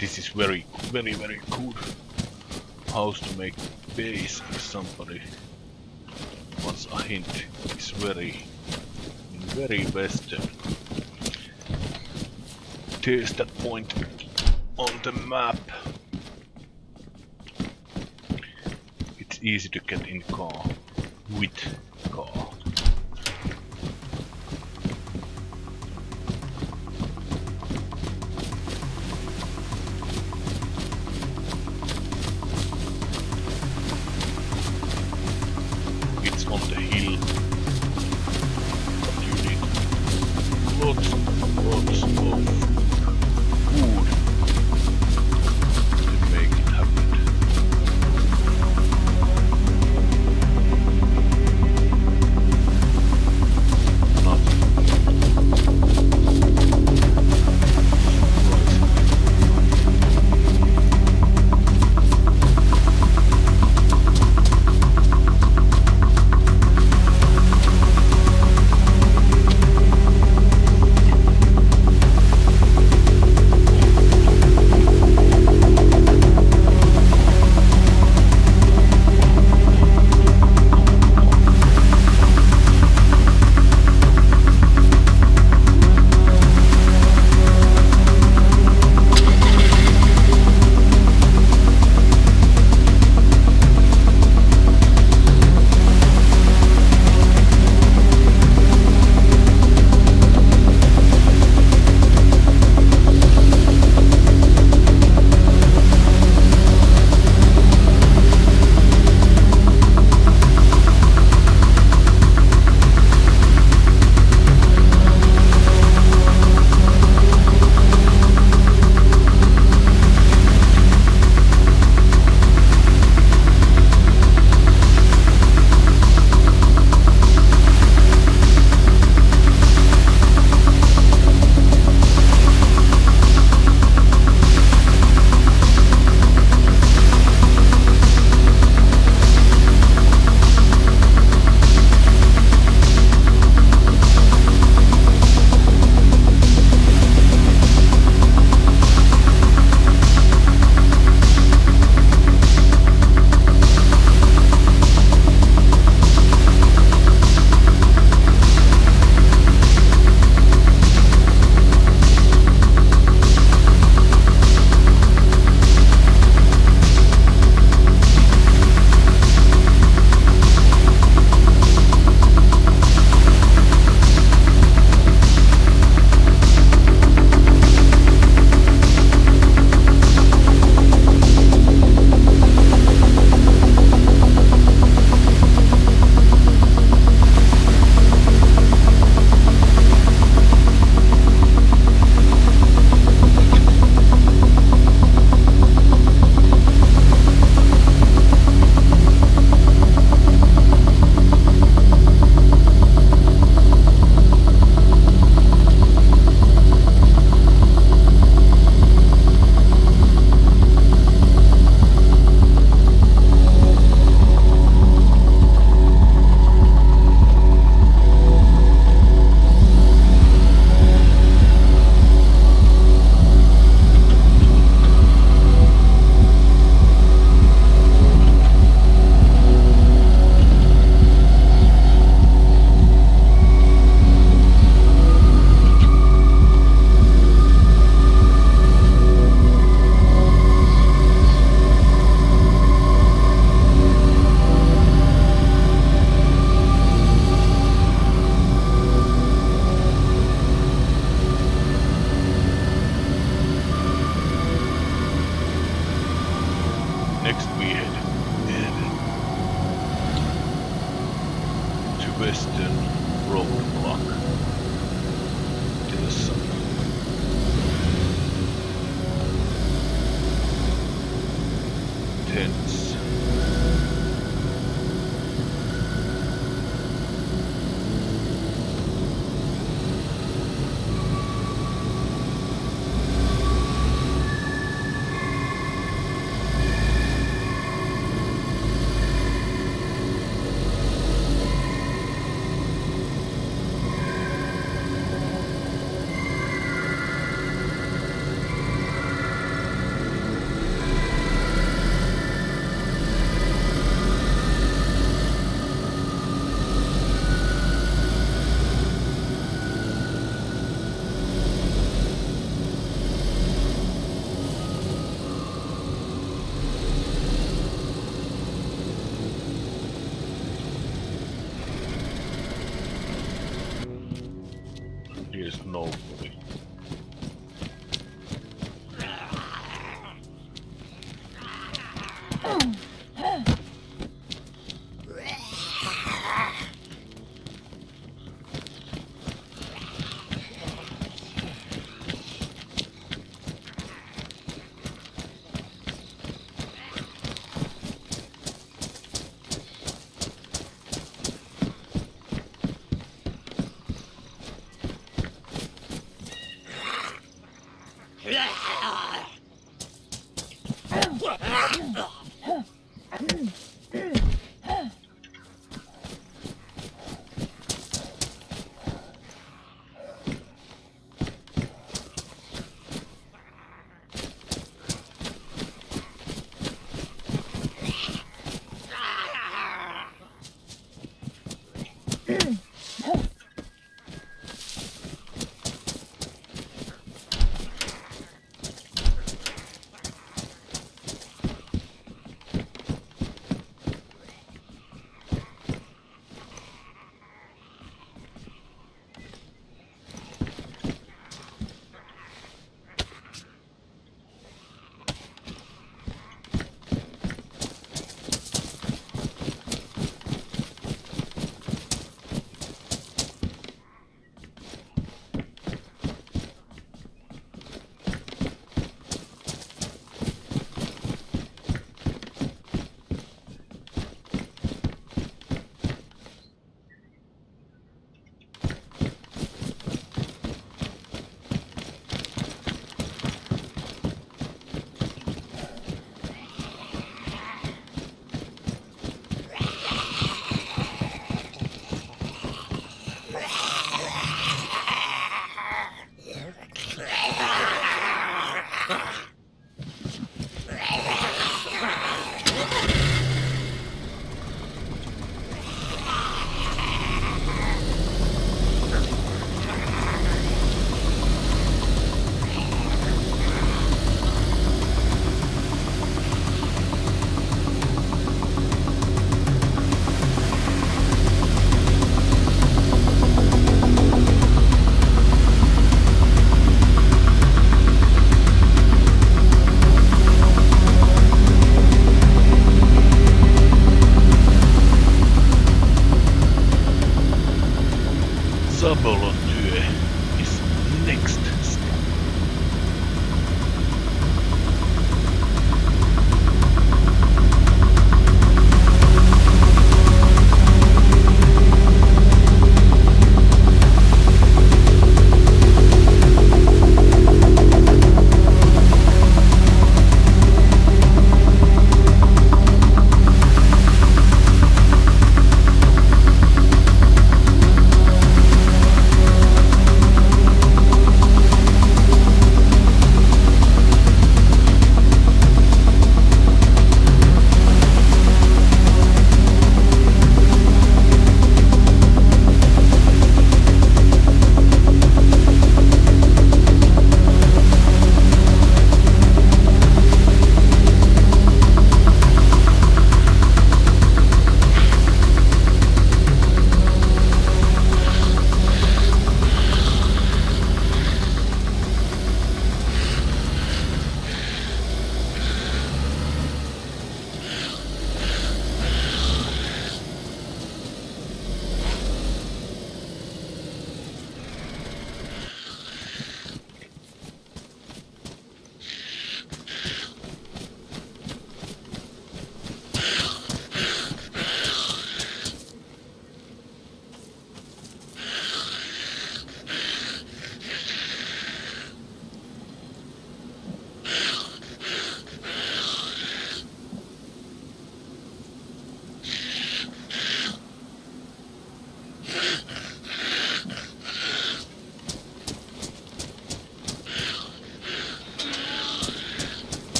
This is very, very, very good house to make base if somebody wants a hint. It's very, very western. There's that point on the map. It's easy to get in car with